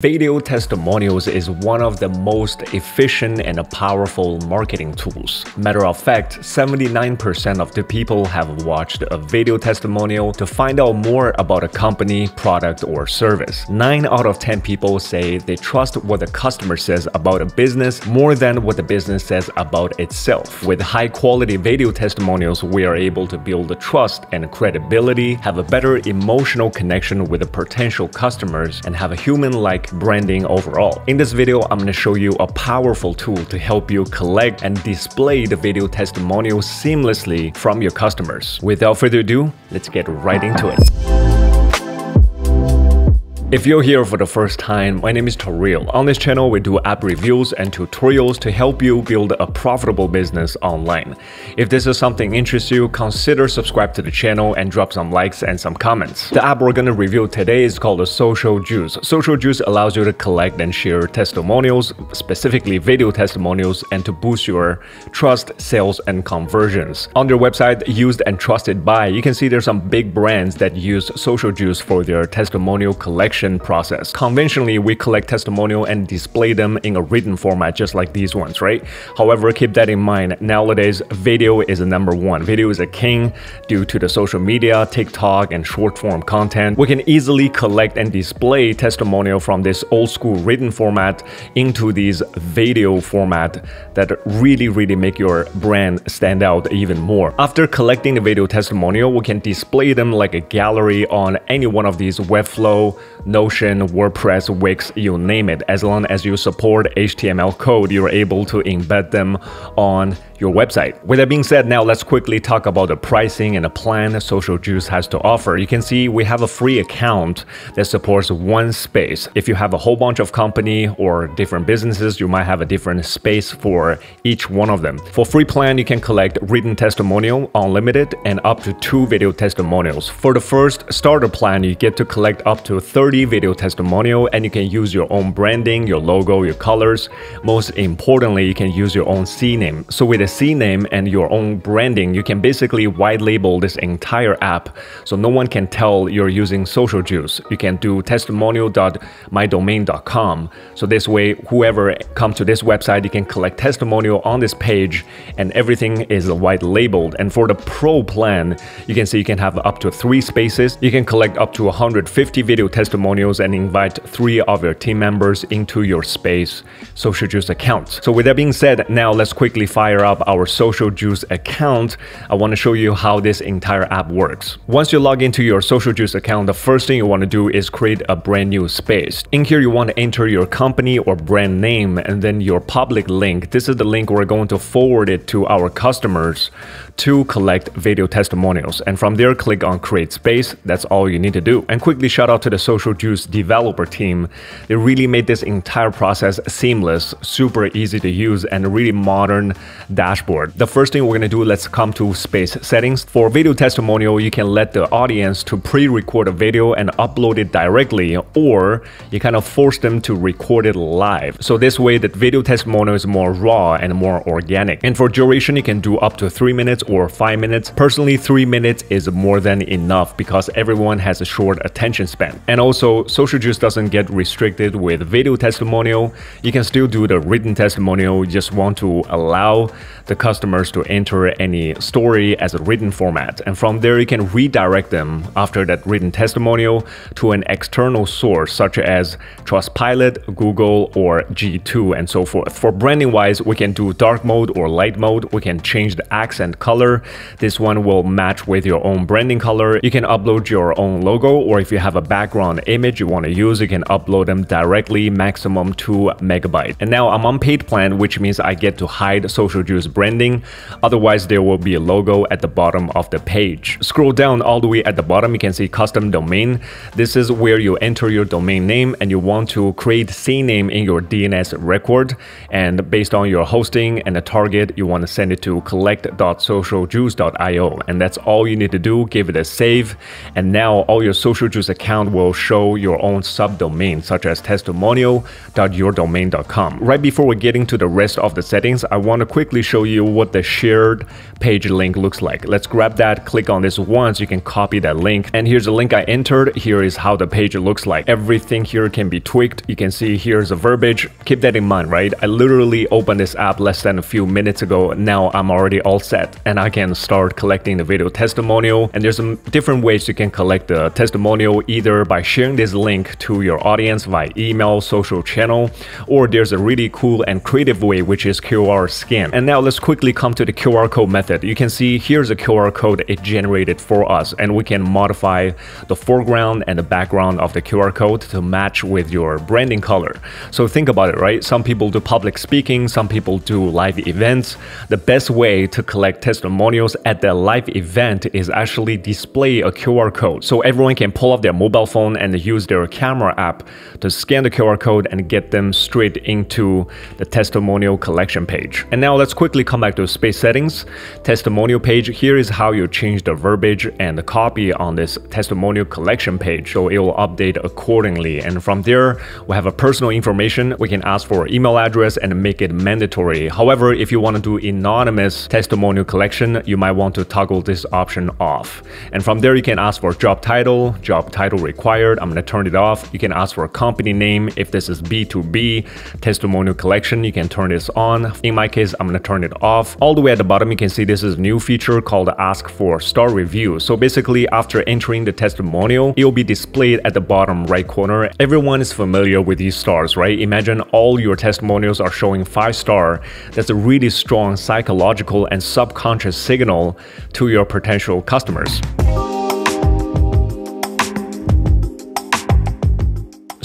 Video testimonials is one of the most efficient and powerful marketing tools. Matter of fact, 79% of the people have watched a video testimonial to find out more about a company, product, or service. 9 out of 10 people say they trust what the customer says about a business more than what the business says about itself. With high quality video testimonials, we are able to build trust and credibility, have a better emotional connection with the potential customers, and have a human like branding overall. In this video, I'm going to show you a powerful tool to help you collect and display the video testimonials seamlessly from your customers. Without further ado, let's get right into it. If you're here for the first time, my name is Tario. On this channel, we do app reviews and tutorials to help you build a profitable business online. If this is something interests you, consider subscribe to the channel and drop some likes and some comments. The app we're gonna review today is called the Social Juice. Social Juice allows you to collect and share testimonials, specifically video testimonials, and to boost your trust, sales, and conversions. On their website, used and trusted by, you can see there's some big brands that use Social Juice for their testimonial collection process. Conventionally, we collect testimonial and display them in a written format just like these ones, right? However, keep that in mind, nowadays video is the number one. Video is a king due to the social media, TikTok, and short form content. We can easily collect and display testimonial from this old school written format into these video format that really, really make your brand stand out even more. After collecting the video testimonial, we can display them like a gallery on any one of these Webflow, Notion, WordPress, Wix, you name it. As long as you support HTML code, you're able to embed them on your website. With that being said, now let's quickly talk about the pricing and the plan Social Juice has to offer. You can see we have a free account that supports one space. If you have a whole bunch of company or different businesses, you might have a different space for each one of them. For free plan, you can collect written testimonial, unlimited, and up to two video testimonials. For the first starter plan, you get to collect up to 30 video testimonial and you can use your own branding, your logo, your colors. Most importantly, you can use your own CNAME. So with a CNAME and your own branding, you can basically white label this entire app so no one can tell you're using Social Juice. You can do testimonial.mydomain.com. So this way, whoever come to this website, you can collect testimonial on this page and everything is white labeled. And for the pro plan, you can see you can have up to three spaces. You can collect up to 150 video testimonials and invite three of your team members into your space Social Juice account. So with that being said, now let's quickly fire up our Social Juice account, I want to show you how this entire app works. Once you log into your Social Juice account, the first thing you want to do is create a brand new space. In here, you want to enter your company or brand name and then your public link. This is the link we're going to forward it to our customers to collect video testimonials. And from there, click on create space. That's all you need to do. And quickly shout out to the Social Juice developer team. They really made this entire process seamless, super easy to use, and a really modern dashboard. The first thing we're gonna do, let's come to space settings. For video testimonial, you can let the audience to pre-record a video and upload it directly, or you kind of force them to record it live. So this way, the video testimonial is more raw and more organic. And for duration, you can do up to three minutes or five minutes. Personally, three minutes is more than enough because everyone has a short attention span. And also, Social Juice doesn't get restricted with video testimonial. You can still do the written testimonial. You just want to allow the customers to enter any story as a written format. And from there, you can redirect them after that written testimonial to an external source such as Trustpilot, Google, or G2, and so forth. For branding wise, we can do dark mode or light mode. We can change the accent color color. This one will match with your own branding color. You can upload your own logo or if you have a background image you want to use, you can upload them directly, maximum 2 megabyte. And now I'm on paid plan, which means I get to hide Social Juice branding. Otherwise, there will be a logo at the bottom of the page. Scroll down all the way at the bottom, you can see custom domain. This is where you enter your domain name and you want to create CNAME in your DNS record. And based on your hosting and the target, you want to send it to collect.social socialjuice.io. And that's all you need to do. Give it a save. And now all your Social Juice account will show your own subdomain, such as testimonial.yourdomain.com. Right before we get into the rest of the settings, I want to quickly show you what the shared page link looks like. Let's grab that, click on this once, you can copy that link. And here's the link I entered. Here is how the page looks like. Everything here can be tweaked. You can see here's the verbiage. Keep that in mind, right? I literally opened this app less than a few minutes ago. Now I'm already all set and I can start collecting the video testimonial. And there's some different ways you can collect the testimonial either by sharing this link to your audience via email, social channel, or there's a really cool and creative way which is QR scan. And now let's quickly come to the QR code method. You can see here's a QR code it generated for us and we can modify the foreground and the background of the QR code to match with your branding color. So think about it, right? Some people do public speaking, some people do live events. The best way to collect testimonials at the live event is actually display a QR code. So everyone can pull up their mobile phone and use their camera app to scan the QR code and get them straight into the testimonial collection page. And now let's quickly come back to space settings. Testimonial page, here is how you change the verbiage and the copy on this testimonial collection page. So it will update accordingly. And from there, we have a personal information. We can ask for email address and make it mandatory. However, if you want to do anonymous testimonial collection, you might want to toggle this option off. And from there, you can ask for job title, job title required. I'm to turn it off. You can ask for a company name. If this is B2B testimonial collection, you can turn this on. In my case, I'm going to turn it off. All the way at the bottom, you can see this is a new feature called ask for star review. So basically, after entering the testimonial, it will be displayed at the bottom right corner. Everyone is familiar with these stars, right? Imagine all your testimonials are showing 5 star. That's a really strong psychological and subconscious signal to your potential customers.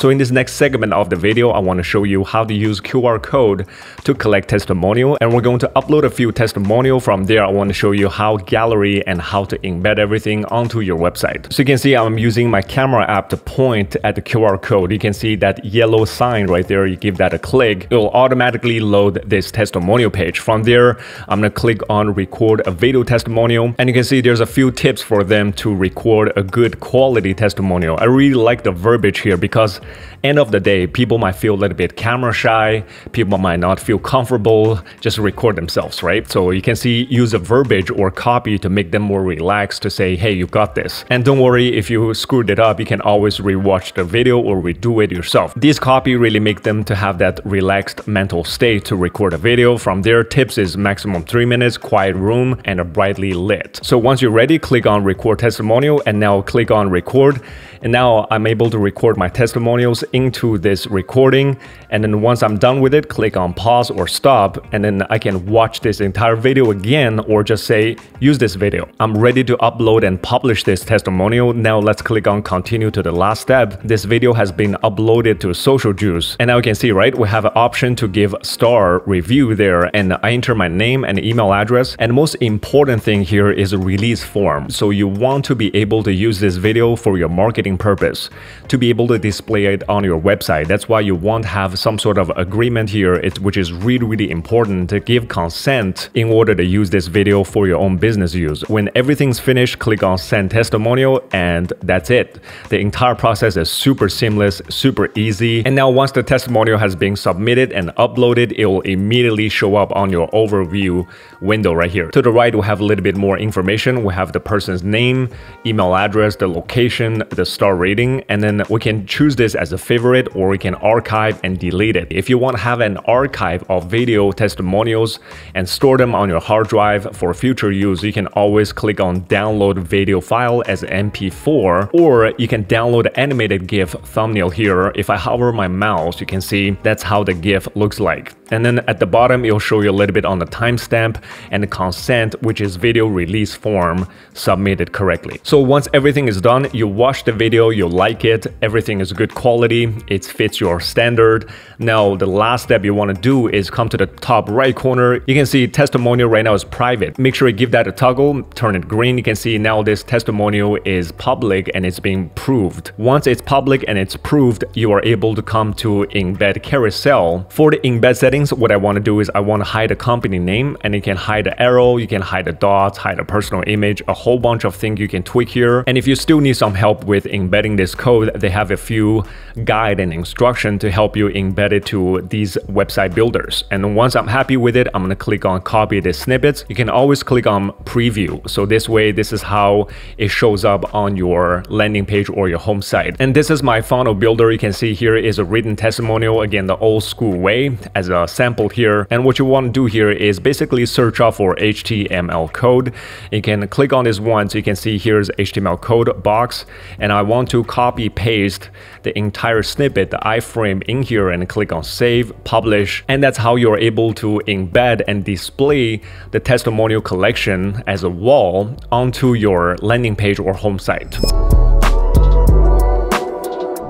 So in this next segment of the video, I want to show you how to use QR code to collect testimonial and we're going to upload a few testimonial. From there, I want to show you how gallery and how to embed everything onto your website. So you can see I'm using my camera app to point at the QR code. You can see that yellow sign right there. You give that a click, it will automatically load this testimonial page. From there, I'm going to click on record a video testimonial and you can see there's a few tips for them to record a good quality testimonial. I really like the verbiage here because end of the day, people might feel a little bit camera shy, people might not feel comfortable just record themselves, right? So you can see use a verbiage or copy to make them more relaxed to say, hey, you got this. And don't worry, if you screwed it up, you can always rewatch the video or redo it yourself. These copy really make them to have that relaxed mental state to record a video. From there, tips is maximum 3 minutes, quiet room, and a brightly lit. So once you're ready, click on record testimonial and now click on record. And now I'm able to record my testimonials into this recording. And then once I'm done with it, click on pause or stop. And then I can watch this entire video again or just say, use this video. I'm ready to upload and publish this testimonial. Now let's click on continue to the last step. This video has been uploaded to Social Juice. And now you can see, right, we have an option to give star review there. And I enter my name and email address. And most important thing here is release form. So you want to be able to use this video for your marketing marketing purpose to be able to display it on your website. That's why you want to have some sort of agreement here, which is really, really important to give consent in order to use this video for your own business use. When everything's finished, click on send testimonial and that's it. The entire process is super seamless, super easy. And now once the testimonial has been submitted and uploaded, it will immediately show up on your overview window right here. To the right, we have a little bit more information. We have the person's name, email address, the location, the star rating, and then we can choose this as a favorite or we can archive and delete it. If you want to have an archive of video testimonials and store them on your hard drive for future use, you can always click on download video file as MP4 or you can download animated GIF thumbnail here. If I hover my mouse, you can see that's how the GIF looks like. And then at the bottom, it'll show you a little bit on the timestamp and the consent, which is video release form submitted correctly. So once everything is done, you watch the video video, you like it, everything is good quality, it fits your standard. Now, the last step you want to do is come to the top right corner. You can see testimonial right now is private. Make sure you give that a toggle, turn it green. You can see now this testimonial is public and it's being proved. Once it's public and it's proved, you are able to come to embed carousel. For the embed settings, what I want to do is I want to hide the company name and you can hide the arrow, you can hide the dots, hide a personal image, a whole bunch of things you can tweak here. And if you still need some help with embedding this code, they have a few guide and instruction to help you embed it to these website builders. And once I'm happy with it, I'm going to click on copy the snippets. You can always click on preview. So this way, this is how it shows up on your landing page or your home site. And this is my funnel builder. You can see here is a written testimonial, again, the old school way as a sample here. And what you want to do here is basically search up for HTML code. You can click on this one so you can see here's HTML code box. And I want to copy paste the entire snippet, the iframe in here and click on save, publish. And that's how you're able to embed and display the testimonial collection as a wall onto your landing page or home site.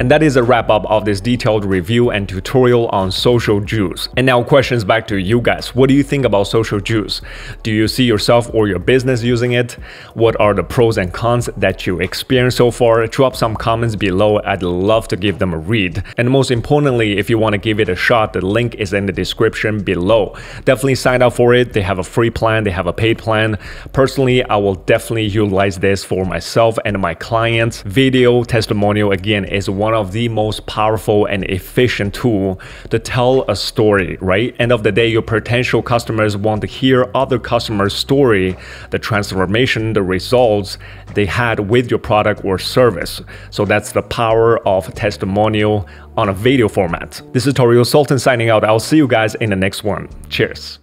And that is a wrap up of this detailed review and tutorial on Social Juice. And now questions back to you guys. What do you think about Social Juice? Do you see yourself or your business using it? What are the pros and cons that you experienced so far? Drop some comments below. I'd love to give them a read. And most importantly, if you want to give it a shot, the link is in the description below. Definitely sign up for it. They have a free plan, they have a paid plan. Personally, I will definitely utilize this for myself and my clients. Video testimonial again is one one of the most powerful and efficient tool to tell a story, right? End of the day, your potential customers want to hear other customers' story, the transformation, the results they had with your product or service. So that's the power of testimonial on a video format. This is Tario Sultan signing out. I'll see you guys in the next one. Cheers.